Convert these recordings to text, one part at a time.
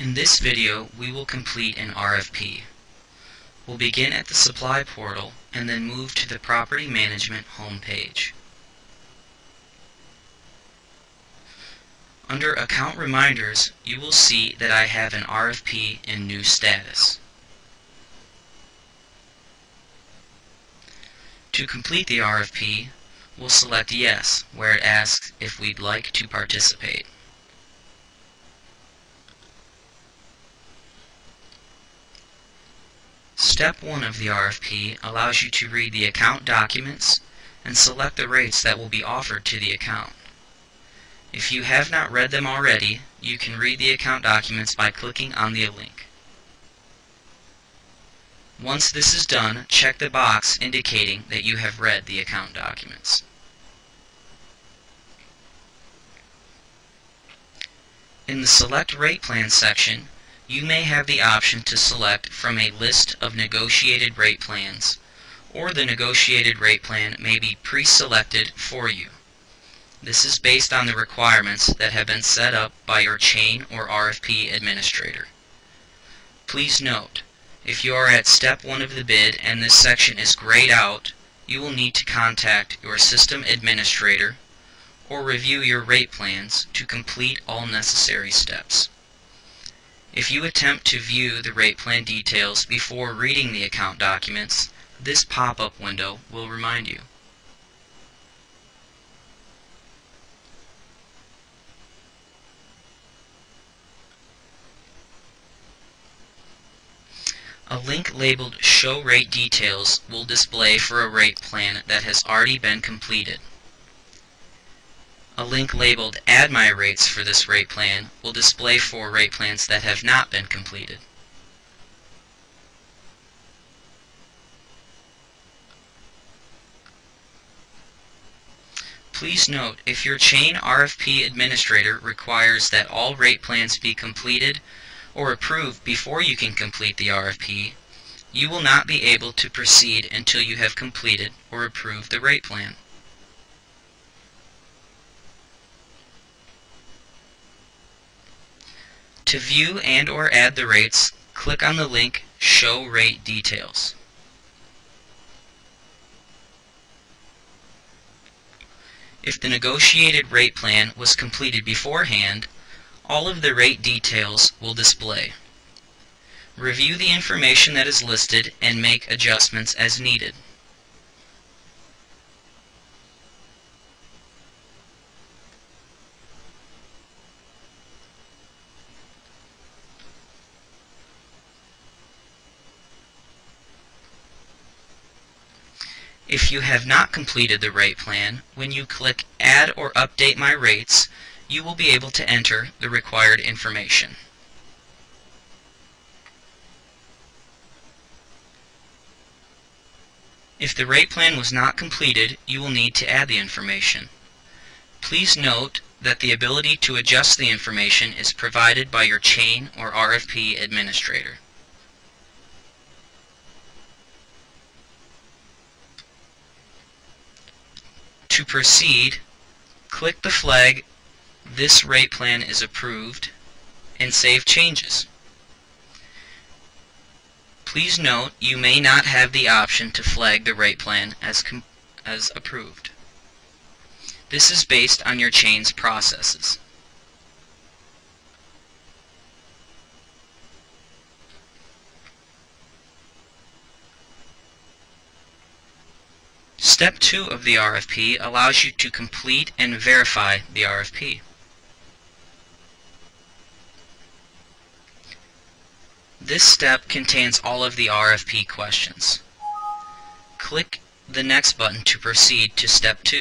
In this video, we will complete an RFP. We'll begin at the supply portal and then move to the property management homepage. Under account reminders, you will see that I have an RFP in new status. To complete the RFP, we'll select yes, where it asks if we'd like to participate. Step 1 of the RFP allows you to read the account documents and select the rates that will be offered to the account. If you have not read them already, you can read the account documents by clicking on the link. Once this is done, check the box indicating that you have read the account documents. In the Select Rate Plan section, you may have the option to select from a list of negotiated rate plans, or the negotiated rate plan may be pre-selected for you. This is based on the requirements that have been set up by your chain or RFP administrator. Please note, if you are at step 1 of the bid and this section is grayed out, you will need to contact your system administrator or review your rate plans to complete all necessary steps. If you attempt to view the rate plan details before reading the account documents, this pop-up window will remind you. A link labeled Show Rate Details will display for a rate plan that has already been completed. A link labeled Add My Rates for this rate plan will display for rate plans that have not been completed. Please note, if your chain RFP administrator requires that all rate plans be completed or approved before you can complete the RFP, you will not be able to proceed until you have completed or approved the rate plan. To view and or add the rates, click on the link Show Rate Details. If the negotiated rate plan was completed beforehand, all of the rate details will display. Review the information that is listed and make adjustments as needed. If you have not completed the rate plan, when you click Add or Update My Rates, you will be able to enter the required information. If the rate plan was not completed, you will need to add the information. Please note that the ability to adjust the information is provided by your chain or RFP administrator. To proceed, click the flag This rate plan is approved and save changes. Please note you may not have the option to flag the rate plan as, as approved. This is based on your chain's processes. Step 2 of the RFP allows you to complete and verify the RFP. This step contains all of the RFP questions. Click the Next button to proceed to Step 2.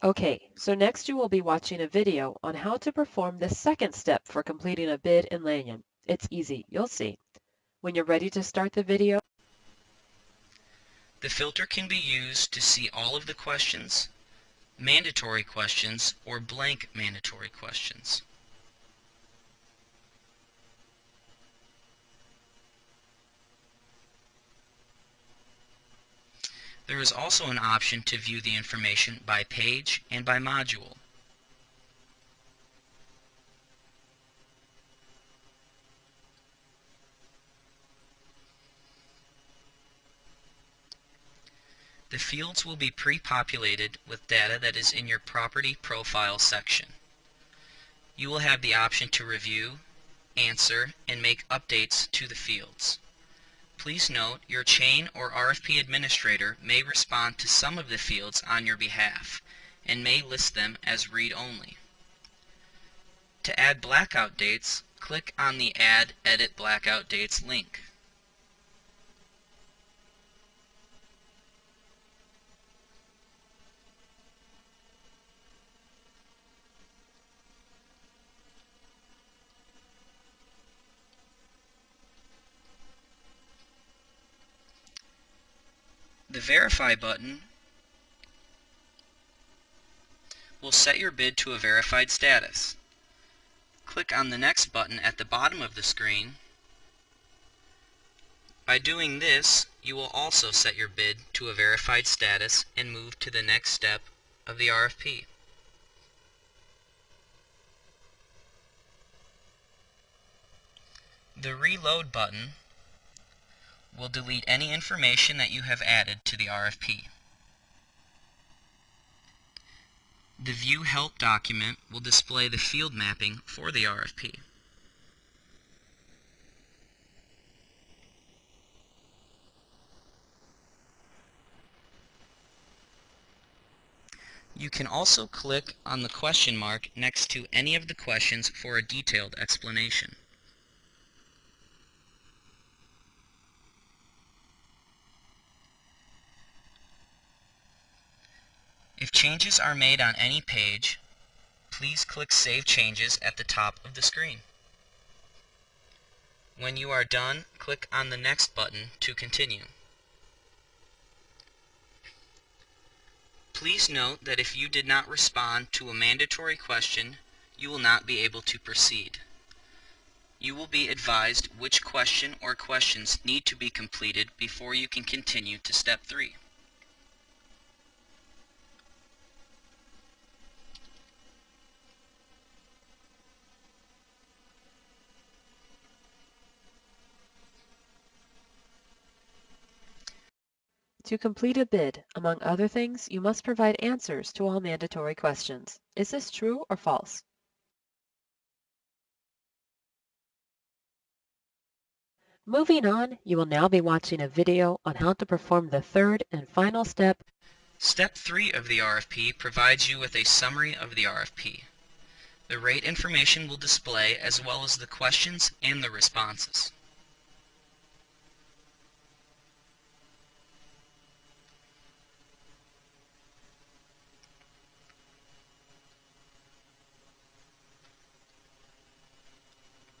Okay, so next you will be watching a video on how to perform the second step for completing a bid in Lanyon. It's easy, you'll see. When you're ready to start the video, the filter can be used to see all of the questions, mandatory questions, or blank mandatory questions. There is also an option to view the information by page and by module. The fields will be pre-populated with data that is in your Property Profile section. You will have the option to review, answer, and make updates to the fields. Please note your chain or RFP administrator may respond to some of the fields on your behalf and may list them as read-only. To add blackout dates, click on the Add Edit Blackout Dates link. The Verify button will set your bid to a verified status. Click on the Next button at the bottom of the screen. By doing this, you will also set your bid to a verified status and move to the next step of the RFP. The Reload button will delete any information that you have added to the RFP. The View Help document will display the field mapping for the RFP. You can also click on the question mark next to any of the questions for a detailed explanation. Changes are made on any page, please click Save Changes at the top of the screen. When you are done, click on the Next button to continue. Please note that if you did not respond to a mandatory question, you will not be able to proceed. You will be advised which question or questions need to be completed before you can continue to step 3. To complete a bid, among other things, you must provide answers to all mandatory questions. Is this true or false? Moving on, you will now be watching a video on how to perform the third and final step. Step 3 of the RFP provides you with a summary of the RFP. The rate information will display as well as the questions and the responses.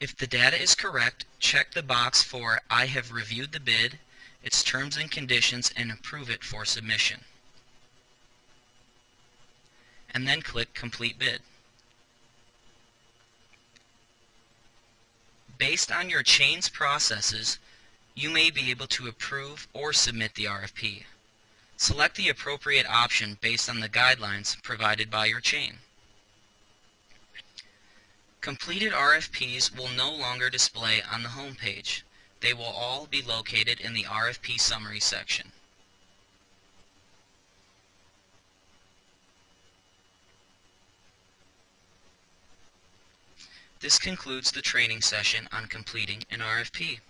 If the data is correct, check the box for I have reviewed the bid, its terms and conditions, and approve it for submission. And then click Complete Bid. Based on your chain's processes, you may be able to approve or submit the RFP. Select the appropriate option based on the guidelines provided by your chain. Completed RFPs will no longer display on the home page. They will all be located in the RFP Summary section. This concludes the training session on completing an RFP.